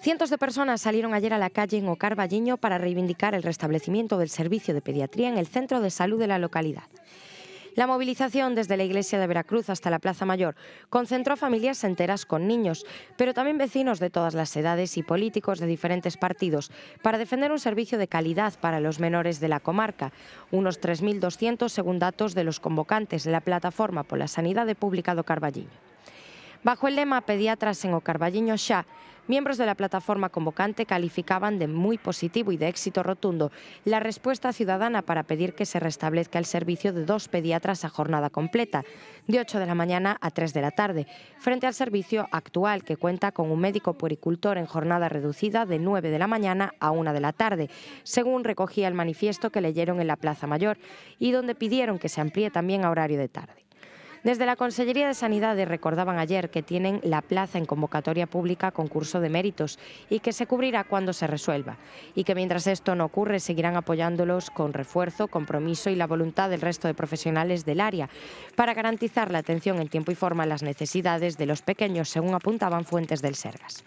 Cientos de personas salieron ayer a la calle en Ocar Valliño para reivindicar el restablecimiento del servicio de pediatría en el centro de salud de la localidad. La movilización desde la iglesia de Veracruz hasta la Plaza Mayor concentró familias enteras con niños, pero también vecinos de todas las edades y políticos de diferentes partidos para defender un servicio de calidad para los menores de la comarca, unos 3.200 según datos de los convocantes de la plataforma por la Sanidad Pública do Carballiño. Bajo el lema Pediatras en o Carballiño xa, miembros de la plataforma convocante calificaban de muy positivo y de éxito rotundo la respuesta ciudadana para pedir que se restablezca el servicio de dos pediatras a jornada completa, de 8 de la mañana a 3 de la tarde, frente al servicio actual que cuenta con un médico puericultor en jornada reducida de 9 de la mañana a 1 de la tarde, según recogía el manifiesto que leyeron en la Plaza Mayor y donde pidieron que se amplíe también a horario de tarde. Desde la Consellería de Sanidades recordaban ayer que tienen la plaza en convocatoria pública concurso de méritos y que se cubrirá cuando se resuelva y que mientras esto no ocurre seguirán apoyándolos con refuerzo, compromiso y la voluntad del resto de profesionales del área para garantizar la atención en tiempo y forma a las necesidades de los pequeños, según apuntaban fuentes del Sergas.